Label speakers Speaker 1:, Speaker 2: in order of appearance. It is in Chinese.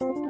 Speaker 1: 嗯。